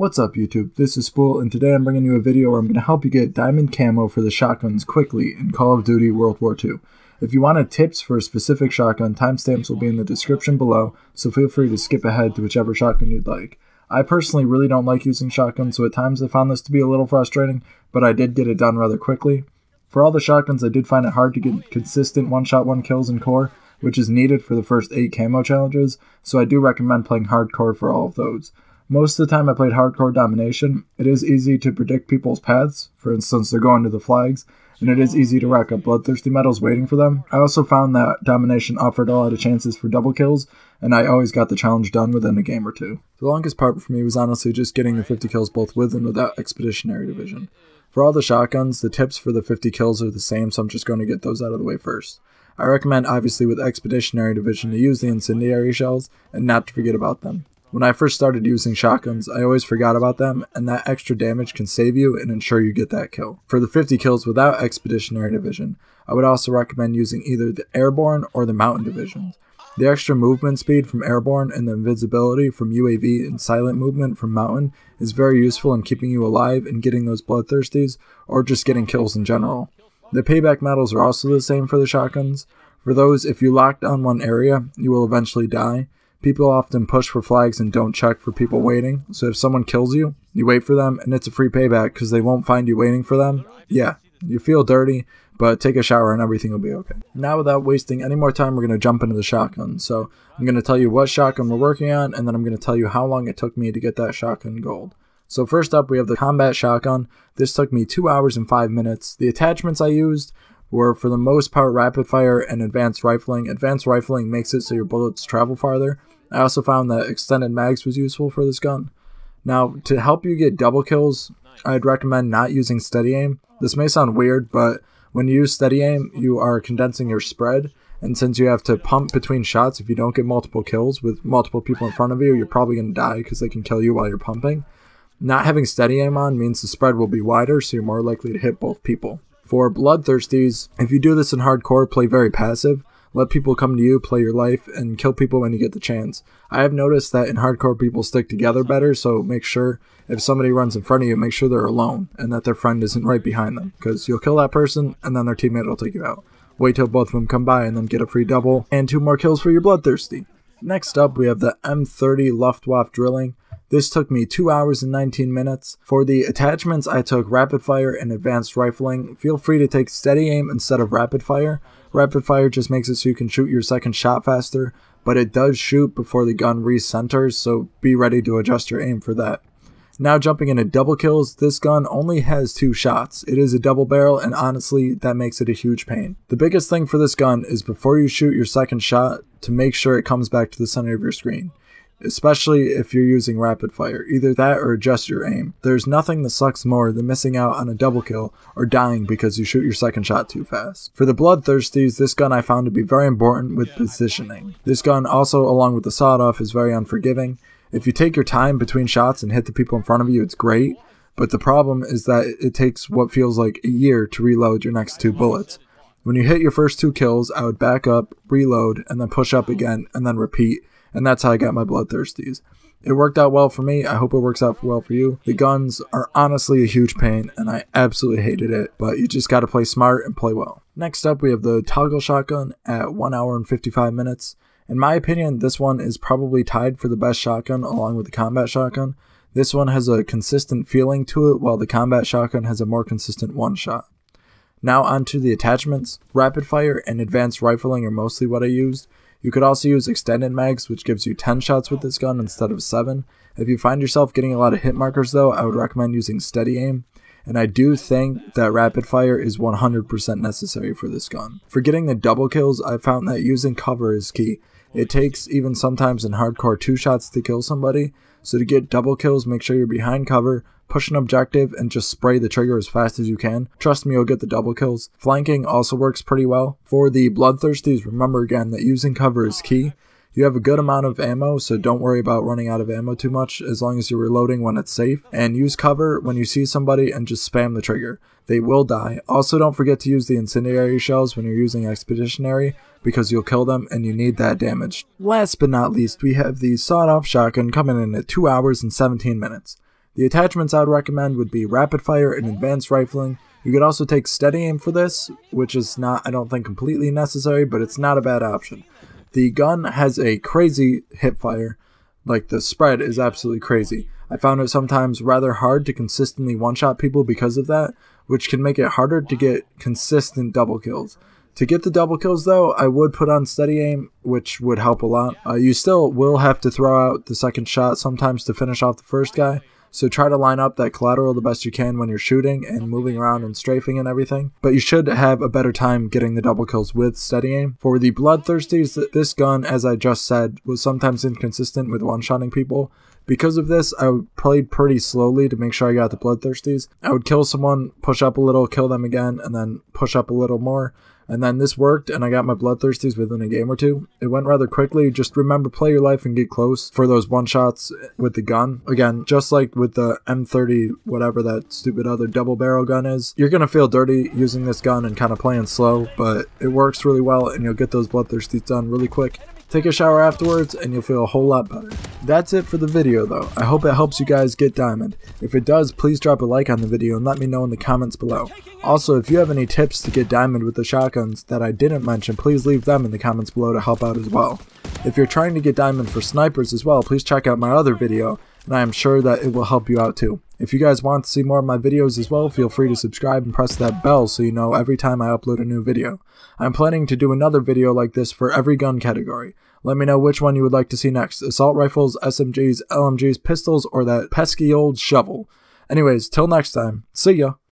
What's up YouTube, this is Spool and today I'm bringing you a video where I'm going to help you get diamond camo for the shotguns quickly in Call of Duty World War II. If you wanted tips for a specific shotgun, timestamps will be in the description below, so feel free to skip ahead to whichever shotgun you'd like. I personally really don't like using shotguns, so at times I found this to be a little frustrating, but I did get it done rather quickly. For all the shotguns, I did find it hard to get consistent one-shot one kills in core, which is needed for the first 8 camo challenges, so I do recommend playing hardcore for all of those. Most of the time I played hardcore domination, it is easy to predict people's paths, for instance they're going to the flags, and it is easy to rack up bloodthirsty medals waiting for them. I also found that domination offered a lot of chances for double kills, and I always got the challenge done within a game or two. The longest part for me was honestly just getting the 50 kills both with and without Expeditionary Division. For all the shotguns, the tips for the 50 kills are the same, so I'm just going to get those out of the way first. I recommend obviously with Expeditionary Division to use the incendiary shells and not to forget about them. When I first started using shotguns, I always forgot about them, and that extra damage can save you and ensure you get that kill. For the 50 kills without Expeditionary Division, I would also recommend using either the Airborne or the Mountain Divisions. The extra movement speed from Airborne and the invisibility from UAV and silent movement from Mountain is very useful in keeping you alive and getting those bloodthirsties, or just getting kills in general. The payback medals are also the same for the shotguns. For those, if you lock down one area, you will eventually die, People often push for flags and don't check for people waiting. So if someone kills you, you wait for them and it's a free payback because they won't find you waiting for them. Yeah, you feel dirty, but take a shower and everything will be okay. Now without wasting any more time, we're going to jump into the shotgun. So I'm going to tell you what shotgun we're working on and then I'm going to tell you how long it took me to get that shotgun gold. So first up, we have the combat shotgun. This took me 2 hours and 5 minutes. The attachments I used were for the most part rapid fire and advanced rifling. Advanced rifling makes it so your bullets travel farther, I also found that extended mags was useful for this gun. Now, to help you get double kills, I'd recommend not using steady aim. This may sound weird, but when you use steady aim, you are condensing your spread, and since you have to pump between shots, if you don't get multiple kills with multiple people in front of you, you're probably going to die because they can kill you while you're pumping. Not having steady aim on means the spread will be wider, so you're more likely to hit both people. For bloodthirsties, if you do this in hardcore, play very passive. Let people come to you, play your life, and kill people when you get the chance. I have noticed that in hardcore people stick together better, so make sure if somebody runs in front of you, make sure they're alone and that their friend isn't right behind them, because you'll kill that person and then their teammate will take you out. Wait till both of them come by and then get a free double and two more kills for your bloodthirsty. Next up, we have the M30 Luftwaffe drilling. This took me 2 hours and 19 minutes. For the attachments, I took rapid fire and advanced rifling. Feel free to take steady aim instead of rapid fire. Rapid fire just makes it so you can shoot your second shot faster, but it does shoot before the gun recenters, so be ready to adjust your aim for that. Now jumping into double kills, this gun only has two shots. It is a double barrel and honestly that makes it a huge pain. The biggest thing for this gun is before you shoot your second shot to make sure it comes back to the center of your screen especially if you're using rapid fire. Either that or adjust your aim. There's nothing that sucks more than missing out on a double kill or dying because you shoot your second shot too fast. For the bloodthirsties, this gun I found to be very important with positioning. This gun also, along with the sawed-off, is very unforgiving. If you take your time between shots and hit the people in front of you, it's great, but the problem is that it takes what feels like a year to reload your next two bullets. When you hit your first two kills, I would back up, reload, and then push up again, and then repeat and that's how I got my bloodthirsties. It worked out well for me. I hope it works out well for you. The guns are honestly a huge pain, and I absolutely hated it, but you just gotta play smart and play well. Next up, we have the toggle shotgun at 1 hour and 55 minutes. In my opinion, this one is probably tied for the best shotgun along with the combat shotgun. This one has a consistent feeling to it, while the combat shotgun has a more consistent one shot. Now onto the attachments. Rapid fire and advanced rifling are mostly what I used. You could also use extended mags, which gives you 10 shots with this gun instead of 7. If you find yourself getting a lot of hit markers though, I would recommend using steady aim. And I do think that rapid fire is 100% necessary for this gun. For getting the double kills, I found that using cover is key. It takes even sometimes in hardcore two shots to kill somebody, so to get double kills, make sure you're behind cover, push an objective, and just spray the trigger as fast as you can. Trust me, you'll get the double kills. Flanking also works pretty well. For the bloodthirsties, remember again that using cover is key. You have a good amount of ammo, so don't worry about running out of ammo too much as long as you're reloading when it's safe. And use cover when you see somebody and just spam the trigger. They will die. Also, don't forget to use the incendiary shells when you're using expeditionary because you'll kill them and you need that damage. Last but not least, we have the sawed-off shotgun coming in at 2 hours and 17 minutes. The attachments I would recommend would be rapid fire and advanced rifling. You could also take steady aim for this, which is not, I don't think, completely necessary, but it's not a bad option. The gun has a crazy hip fire, like the spread is absolutely crazy. I found it sometimes rather hard to consistently one shot people because of that, which can make it harder to get consistent double kills. To get the double kills though, I would put on steady aim, which would help a lot. Uh, you still will have to throw out the second shot sometimes to finish off the first guy, so try to line up that collateral the best you can when you're shooting and moving around and strafing and everything. But you should have a better time getting the double kills with steady aim. For the bloodthirsties, this gun, as I just said, was sometimes inconsistent with one-shotting people. Because of this, I played pretty slowly to make sure I got the bloodthirsties. I would kill someone, push up a little, kill them again, and then push up a little more. And then this worked, and I got my bloodthirsties within a game or two. It went rather quickly. Just remember, play your life and get close for those one shots with the gun. Again, just like with the M30, whatever that stupid other double barrel gun is, you're gonna feel dirty using this gun and kind of playing slow, but it works really well, and you'll get those bloodthirsties done really quick. Take a shower afterwards and you'll feel a whole lot better. That's it for the video though. I hope it helps you guys get diamond. If it does, please drop a like on the video and let me know in the comments below. Also, if you have any tips to get diamond with the shotguns that I didn't mention, please leave them in the comments below to help out as well. If you're trying to get diamond for snipers as well, please check out my other video and I am sure that it will help you out too. If you guys want to see more of my videos as well, feel free to subscribe and press that bell so you know every time I upload a new video. I'm planning to do another video like this for every gun category. Let me know which one you would like to see next, assault rifles, SMGs, LMGs, pistols, or that pesky old shovel. Anyways, till next time, see ya!